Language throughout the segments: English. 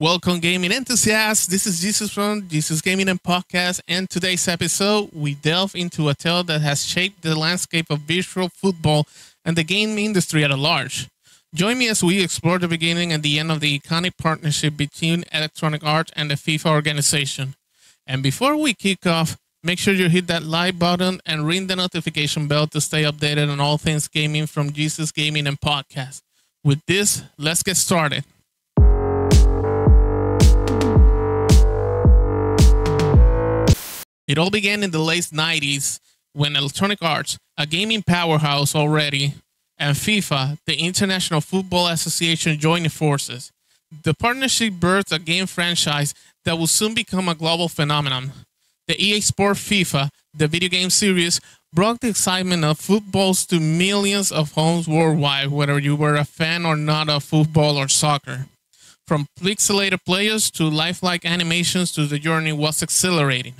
Welcome, gaming enthusiasts. This is Jesus from GeeZus Gaming and Podcast. And today's episode, we delve into a tale that has shaped the landscape of virtual football and the gaming industry at large. Join me as we explore the beginning and the end of the iconic partnership between Electronic Arts and the FIFA organization. And before we kick off, make sure you hit that like button and ring the notification bell to stay updated on all things gaming from GeeZus Gaming and Podcast. With this, let's get started. It all began in the late 90s when Electronic Arts, a gaming powerhouse already, and FIFA, the International Football Association, joined forces. The partnership birthed a game franchise that will soon become a global phenomenon. The EA Sport FIFA, the video game series, brought the excitement of footballs to millions of homes worldwide, whether you were a fan or not of football or soccer. From pixelated players to lifelike animations to the journey was exhilarating.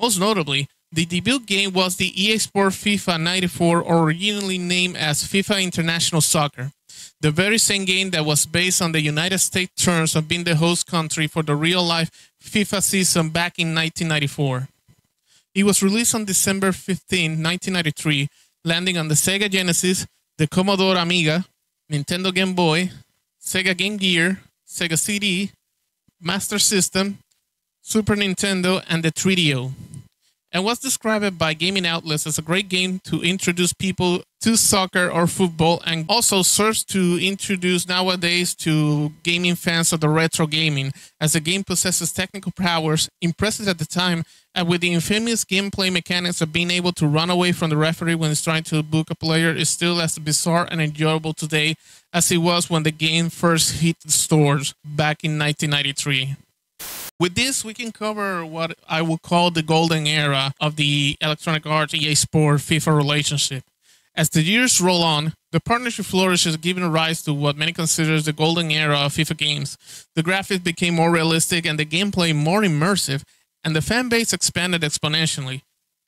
Most notably, the debut game was the EA Sport FIFA 94, originally named as FIFA International Soccer, the very same game that was based on the United States terms of being the host country for the real life FIFA season back in 1994. It was released on December 15, 1993, landing on the Sega Genesis, the Commodore Amiga, Nintendo Game Boy, Sega Game Gear, Sega CD, Master System, Super Nintendo, and the 3DO and was described by gaming outlets as a great game to introduce people to soccer or football and also serves to introduce nowadays to gaming fans of the retro gaming as the game possesses technical powers impressive at the time and with the infamous gameplay mechanics of being able to run away from the referee when he's trying to book a player is still as bizarre and enjoyable today as it was when the game first hit the stores back in 1993 with this, we can cover what I would call the golden era of the Electronic Arts EA Sport FIFA relationship. As the years roll on, the partnership flourishes, giving rise to what many consider the golden era of FIFA games. The graphics became more realistic and the gameplay more immersive, and the fan base expanded exponentially.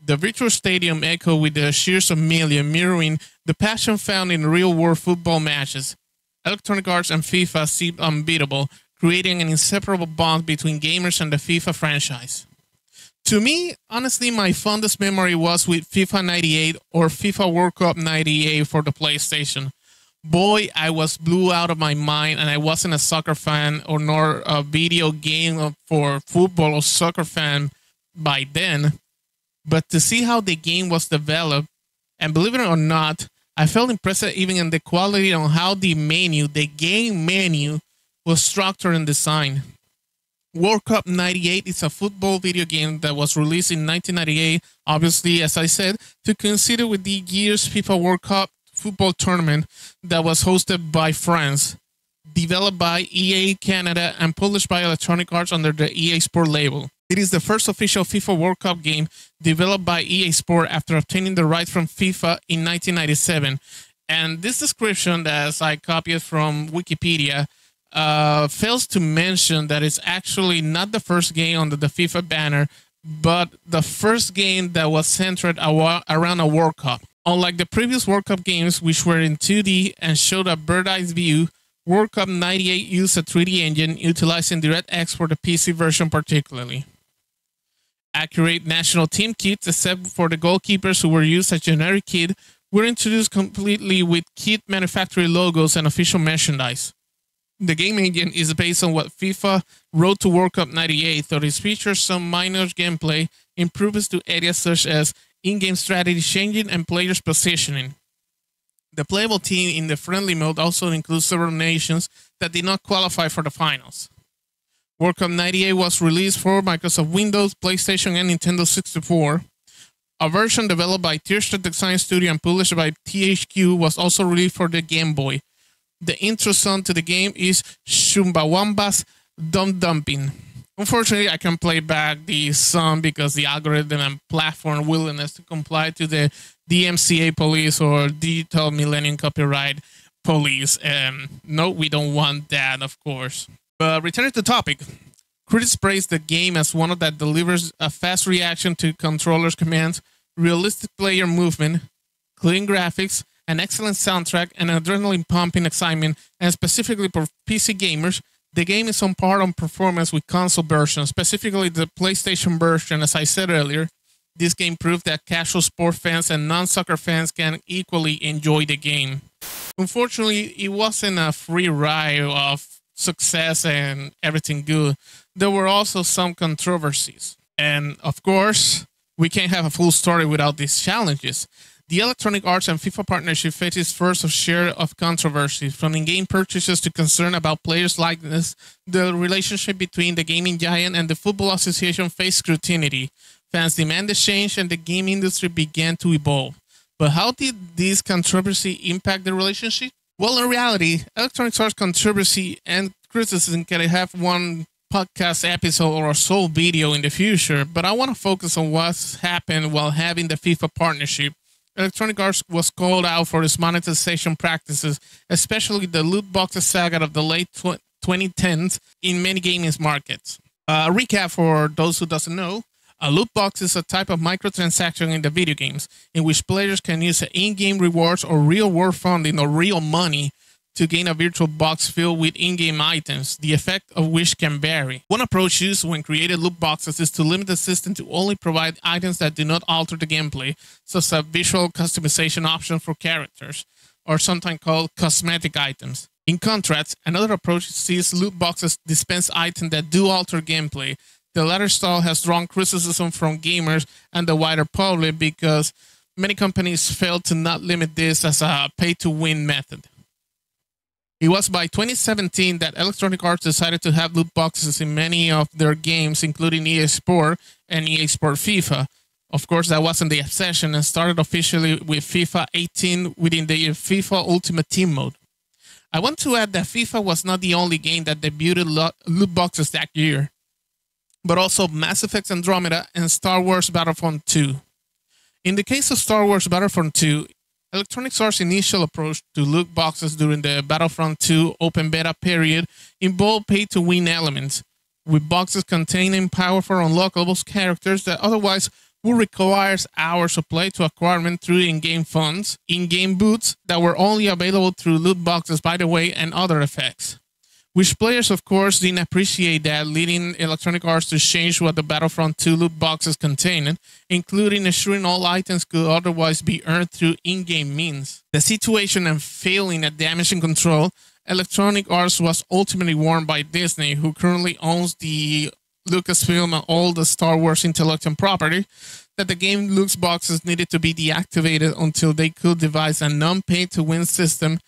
The virtual stadium echoed with the cheers of millions, mirroring the passion found in real world football matches. Electronic Arts and FIFA seemed unbeatable, creating an inseparable bond between gamers and the FIFA franchise. To me, honestly, my fondest memory was with FIFA 98 or FIFA World Cup 98 for the PlayStation. Boy, I was blew out of my mind, and I wasn't a soccer fan or nor a video game for football or soccer fan by then. But to see how the game was developed, and believe it or not, I felt impressed even in the quality on how the menu, the game menu, was structured and designed. World Cup 98 is a football video game that was released in 1998, obviously, as I said, to consider with the year's FIFA World Cup football tournament that was hosted by France, developed by EA Canada, and published by Electronic Arts under the EA Sport label. It is the first official FIFA World Cup game developed by EA Sport after obtaining the rights from FIFA in 1997. And this description, as I copied from Wikipedia, uh, fails to mention that it's actually not the first game under the FIFA banner, but the first game that was centered around a World Cup. Unlike the previous World Cup games, which were in 2D and showed a bird's eye view, World Cup 98 used a 3D engine utilizing DirectX for the PC version particularly. Accurate national team kits, except for the goalkeepers who were used as generic kit, were introduced completely with kit manufacturer logos and official merchandise. The game engine is based on what FIFA Road to World Cup 98, though it features some minor gameplay improvements to areas such as in-game strategy changing and players positioning. The playable team in the friendly mode also includes several nations that did not qualify for the finals. World Cup 98 was released for Microsoft Windows, PlayStation, and Nintendo 64. A version developed by Tiertex Design Studio and published by THQ was also released for the Game Boy, the intro song to the game is Chumbawamba's Tubthumping. Unfortunately, I can play back the song because the algorithm and platform willingness to comply to the DMCA police or Digital Millennium Copyright Police. Um, no, we don't want that, of course. But returning to the topic, critics praise the game as one that delivers a fast reaction to controllers' commands, realistic player movement, clean graphics, an excellent soundtrack, and adrenaline pumping excitement, and specifically for PC gamers, The game is on par on performance with console versions, specifically the PlayStation version. As I said earlier, this game proved that casual sport fans and non soccer fans can equally enjoy the game. Unfortunately, it wasn't a free ride of success and everything good. There were also some controversies. And of course, we can't have a full story without these challenges. The Electronic Arts and FIFA partnership faces first a share of controversy, from in-game purchases to concern about players' likeness. The relationship between the gaming giant and the Football Association faced scrutiny. Fans demanded change, and the game industry began to evolve. But how did this controversy impact the relationship? Well, in reality, Electronic Arts controversy and criticism can have one podcast episode or a sole video in the future, but I want to focus on what's happened while having the FIFA partnership Electronic Arts was called out for its monetization practices, especially the loot boxes saga of the late tw- 2010s in many gaming markets. Uh, a recap for those who doesn't know, a loot box is a type of microtransaction in the video games in which players can use in-game rewards or real-world funding or real money to gain a virtual box filled with in-game items, the effect of which can vary. One approach used when creating loot boxes is to limit the system to only provide items that do not alter the gameplay, such as visual customization option for characters, or sometimes called cosmetic items. In contrast, another approach sees loot boxes dispense items that do alter gameplay. The latter style has drawn criticism from gamers and the wider public because many companies fail to not limit this as a pay-to-win method. It was by 2017 that Electronic Arts decided to have loot boxes in many of their games, including EA Sport and EA Sport FIFA. Of course, that wasn't the obsession and started officially with FIFA 18 within the FIFA Ultimate Team mode. I want to add that FIFA was not the only game that debuted loot boxes that year, but also Mass Effect Andromeda and Star Wars Battlefront 2. In the case of Star Wars Battlefront 2, Electronic Arts' initial approach to loot boxes during the Battlefront 2 open beta period involved pay to win elements, with boxes containing powerful unlockable characters that otherwise would require hours of play to acquire them through in game funds, in game boots that were only available through loot boxes, by the way, and other effects which players, of course, didn't appreciate that, leading Electronic Arts to change what the Battlefront 2 loot boxes contained, including ensuring all items could otherwise be earned through in game means. The situation and failing at damage control, Electronic Arts was ultimately warned by Disney, who currently owns the Lucasfilm and all the Star Wars intellectual property, that the game loot boxes needed to be deactivated until they could devise a non pay to win system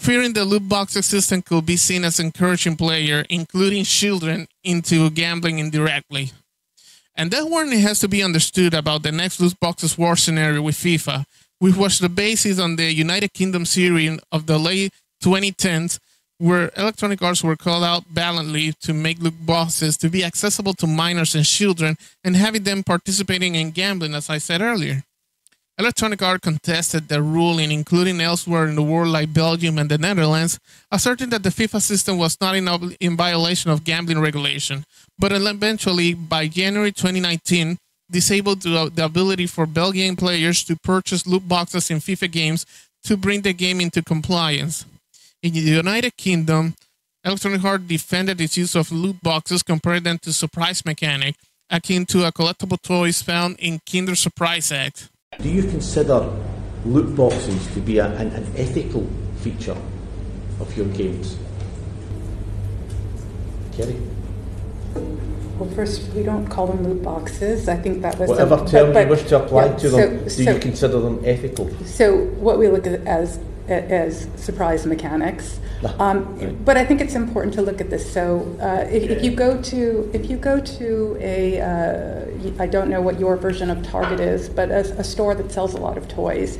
Fearing the loot box system could be seen as encouraging players, including children, into gambling indirectly. And that warning has to be understood about the next loot boxes war scenario with FIFA, which was the basis on the United Kingdom series of the late 2010s, where Electronic Arts were called out valiantly to make loot boxes to be accessible to minors and children and having them participating in gambling, as I said earlier. Electronic Arts contested the ruling, including elsewhere in the world like Belgium and the Netherlands, asserting that the FIFA system was not in, in violation of gambling regulation, but eventually, by January 2019, disabled the, ability for Belgian players to purchase loot boxes in FIFA games to bring the game into compliance. In the United Kingdom, Electronic Arts defended its use of loot boxes, comparing them to surprise mechanic, akin to a collectible toys found in Kinder Surprise Eggs. Do you consider loot boxes to be a, an, an ethical feature of your games? Kerry? Well, first, we don't call them loot boxes. I think that was whatever a, term but, but, you wish to apply yeah, to them. So, do so, you consider them ethical? So, what we look at as as surprise mechanics. Um, right. But I think it's important to look at this. So uh, if, if, you go to if you go to a uh, I don't know what your version of Target is, but a, a, store that sells a lot of toys,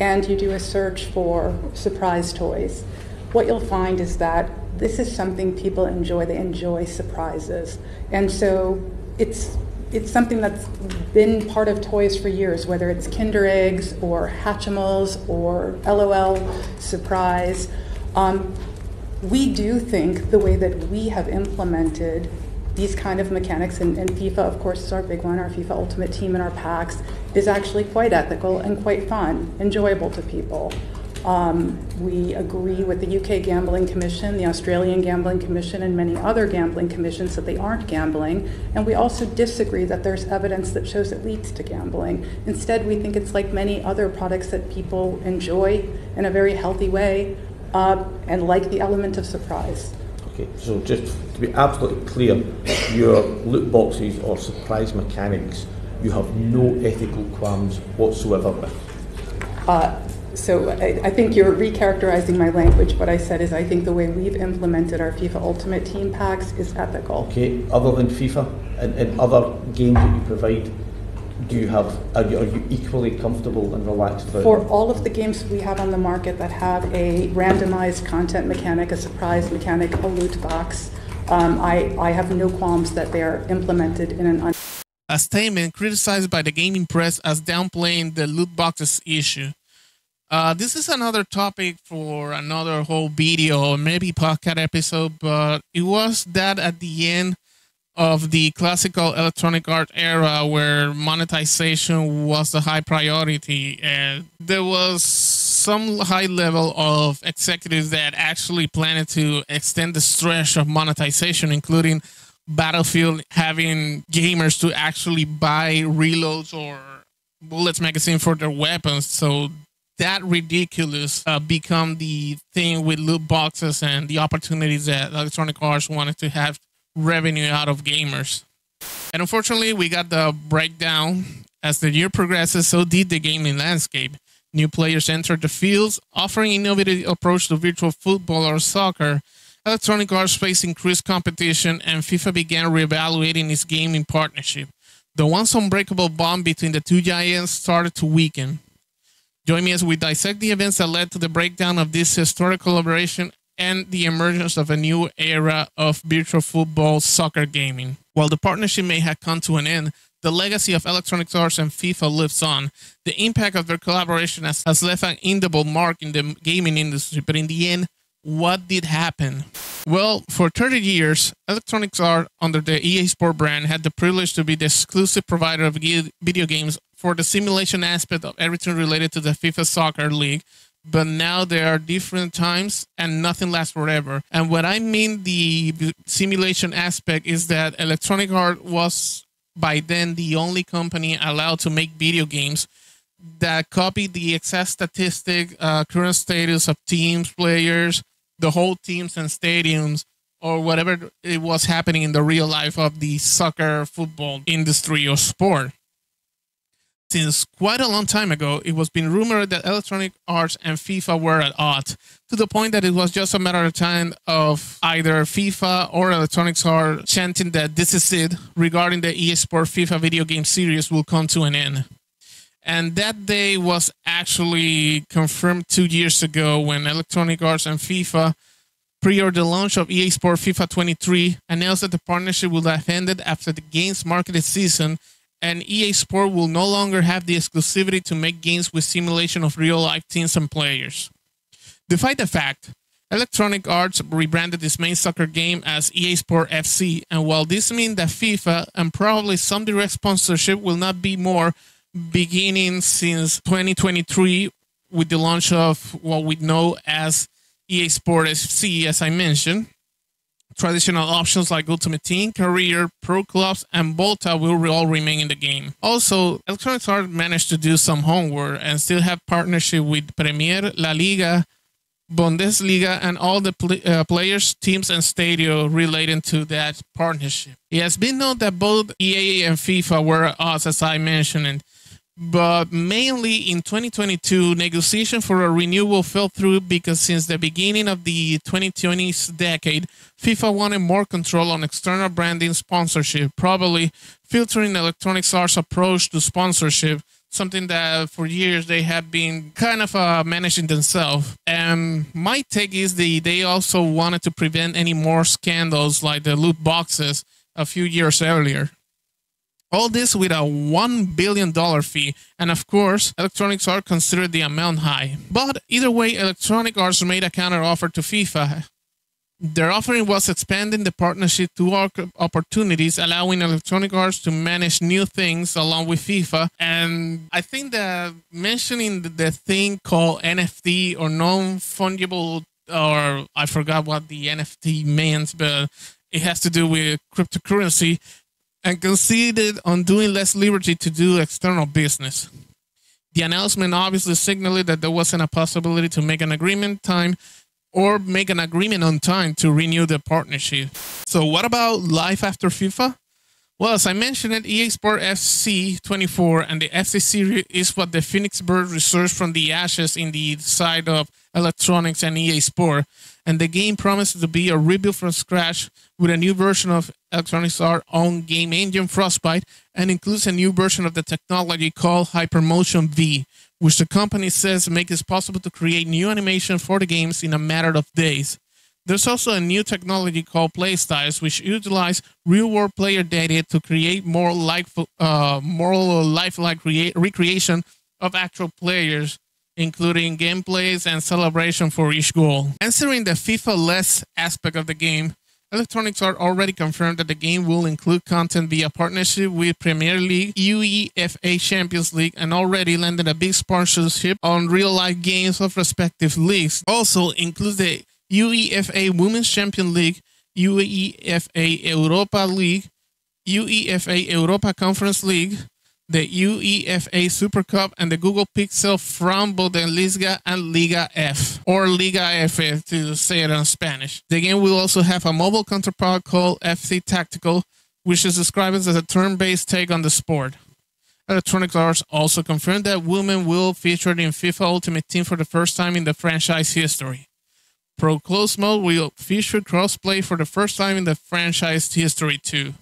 and you do a search for surprise toys, what you'll find is that this is something people enjoy. They enjoy surprises, and so it's it's something that's been part of toys for years, whether it's Kinder Eggs or Hatchimals or LOL Surprise. Um, we do think the way that we have implemented these kind of mechanics, and, and, FIFA, of course, is our big one, our FIFA Ultimate Team and our packs, is actually quite ethical and quite fun, enjoyable to people. Um, we agree with the UK Gambling Commission, the Australian Gambling Commission, and many other gambling commissions that they aren't gambling. And we also disagree that there's evidence that shows it leads to gambling. Instead, we think it's like many other products that people enjoy in a very healthy way uh, and like the element of surprise. Okay, so just to be absolutely clear, your loot boxes or surprise mechanics, you have no ethical qualms whatsoever with. Uh, so I, I, think you're recharacterizing my language. What I said is I think the way we've implemented our FIFA Ultimate Team packs is ethical. Okay, other than FIFA and, and other games that you provide, do you have are you, are you equally comfortable and relaxed about for all of the games we have on the market that have a randomized content mechanic a surprise mechanic a loot box um, I, I have no qualms that they are implemented in an un- a statement criticized by the gaming press as downplaying the loot boxes issue uh, this is another topic for another whole video maybe podcast episode but it was that at the end of the classical electronic art era where monetization was the high priority and there was some high level of executives that actually planned to extend the stretch of monetization including battlefield having gamers to actually buy reloads or bullets magazine for their weapons. So that ridiculous uh, become the thing with loot boxes and the opportunities that electronic arts wanted to have revenue out of gamers. And unfortunately, we got the breakdown. As the year progresses, so did the gaming landscape. New players entered the fields, offering innovative approach to virtual football or soccer. Electronic Arts faced increased competition, and FIFA began reevaluating its gaming partnership. The once unbreakable bond between the two giants started to weaken. Join me as we dissect the events that led to the breakdown of this historic collaboration and the emergence of a new era of virtual football soccer gaming. While the partnership may have come to an end, the legacy of Electronic Arts and FIFA lives on. The impact of their collaboration has, has left an indelible mark in the gaming industry, but in the end, what did happen? Well, for 30 years, Electronic Arts, under the EA Sport brand, had the privilege to be the exclusive provider of video games for the simulation aspect of everything related to the FIFA Soccer League, but now there are different times and nothing lasts forever. And what I mean the simulation aspect is that Electronic Art was by then the only company allowed to make video games that copied the exact statistic, uh, current status of teams, players, the whole teams and stadiums, or whatever it was happening in the real life of the soccer football industry or sport. Since quite a long time ago, it was been rumored that Electronic Arts and FIFA were at odds, to the point that it was just a matter of time of either FIFA or Electronic Arts chanting that this is it regarding the EA Sport FIFA video game series will come to an end. And that day was actually confirmed two years ago when Electronic Arts and FIFA prior the launch of EA Sport FIFA 23 announced that the partnership would have ended after the game's marketed season and EA Sport will no longer have the exclusivity to make games with simulation of real life teams and players. Despite the fact, Electronic Arts rebranded its main soccer game as EA Sport FC, and while this means that FIFA and probably some direct sponsorship will not be more beginning since 2023 with the launch of what we know as EA Sport FC, as I mentioned, traditional options like Ultimate Team, Career, Pro Clubs, and Volta will all remain in the game. Also, Electronic Arts managed to do some homework and still have partnership with Premier, La Liga, Bundesliga, and all the pl- uh, players, teams, and stadio relating to that partnership. It has been known that both EA and FIFA were us, as I mentioned, and but mainly in 2022, negotiation for a renewal fell through because since the beginning of the 2020s decade, FIFA wanted more control on external branding sponsorship, probably filtering Electronic Arts' approach to sponsorship, something that for years they have been kind of uh, managing themselves. And my take is the, they also wanted to prevent any more scandals like the loot boxes a few years earlier. All this with a $1 billion fee, and of course, Electronic Arts considered the amount high. But either way, Electronic Arts made a counter offer to FIFA. Their offering was expanding the partnership to opportunities, allowing Electronic Arts to manage new things along with FIFA. And I think that mentioning the thing called NFT or non fungible, or I forgot what the NFT means, but it has to do with cryptocurrency, and conceded on doing less liberty to do external business. The announcement obviously signaled that there wasn't a possibility to make an agreement time or make an agreement on time to renew the partnership. So, what about life after FIFA? Well, as I mentioned, EA Sport FC 24 and the FC series is what the Phoenix Bird researched from the ashes in the side of electronics and EA Sport. And the game promises to be a rebuild from scratch with a new version of Electronics Arts own game engine Frostbite and includes a new version of the technology called Hypermotion V, which the company says makes it possible to create new animation for the games in a matter of days. There's also a new technology called Playstyles, which utilize real-world player data to create more life, uh, more lifelike rea- recreation of actual players, including gameplays and celebration for each goal. Answering the FIFA-less aspect of the game, Electronics Arts already confirmed that the game will include content via partnership with Premier League, UEFA Champions League, and already landed a big sponsorship on real life games of respective leagues. Also includes the UEFA Women's Champions League, UEFA Europa League, UEFA Europa Conference League, the UEFA Super Cup and the Google Pixel Frauen-Bundesliga and Liga F, or Liga F to say it in Spanish. The game will also have a mobile counterpart called FC Tactical, which is described as a turn-based take on the sport. Electronic Arts also confirmed that women will feature in FIFA Ultimate Team for the first time in the franchise history. Pro Clubs Mode will feature crossplay for the first time in the franchise history too.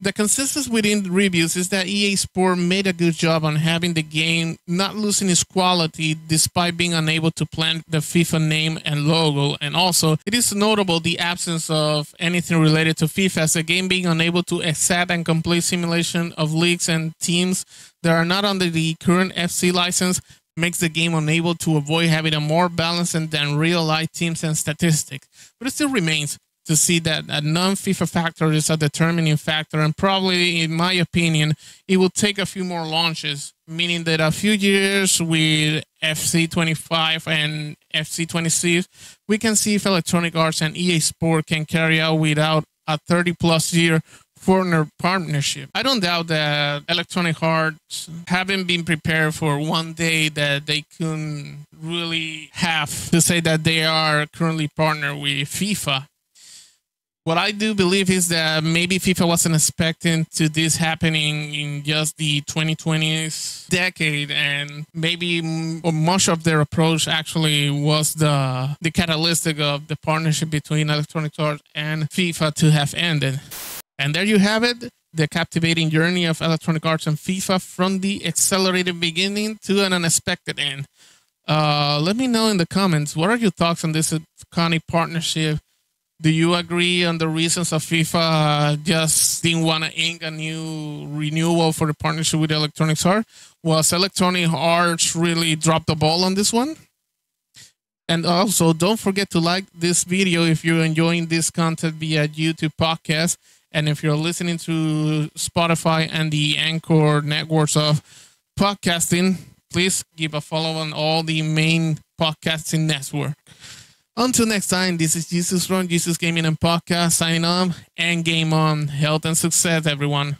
The consensus within reviews is that EA Sport made a good job on having the game not losing its quality despite being unable to plant the FIFA name and logo. And also, it is notable the absence of anything related to FIFA as a game being unable to accept and complete simulation of leagues and teams that are not under the current FC license makes the game unable to avoid having a more balanced than real life teams and statistics. But it still remains to see that a non-FIFA factor is a determining factor, and probably, in my opinion, it will take a few more launches, meaning that a few years with FC25 and FC26, we can see if Electronic Arts and EA Sport can carry out without a 30 plus year foreigner partnership. I don't doubt that Electronic Arts haven't been prepared for one day that they couldn't really have to say that they are currently partner with FIFA what I do believe is that maybe FIFA wasn't expecting to this happening in just the 2020s decade, and maybe much of their approach actually was the the catalytic of the partnership between Electronic Arts and FIFA to have ended. And there you have it. The captivating journey of Electronic Arts and FIFA from the accelerated beginning to an unexpected end. Uh, let me know in the comments what are your thoughts on this iconic partnership do you agree on the reasons of FIFA just didn't want to ink a new renewal for the partnership with Electronic Arts? Was Electronic Arts really dropped the ball on this one? And also, don't forget to like this video if you're enjoying this content via YouTube podcast. And if you're listening to Spotify and the Anchor networks of podcasting, please give a follow on all the main podcasting network. Until next time, this is Jesus from GeeZus Gaming and Podcast signing off and game on. Health and success, everyone.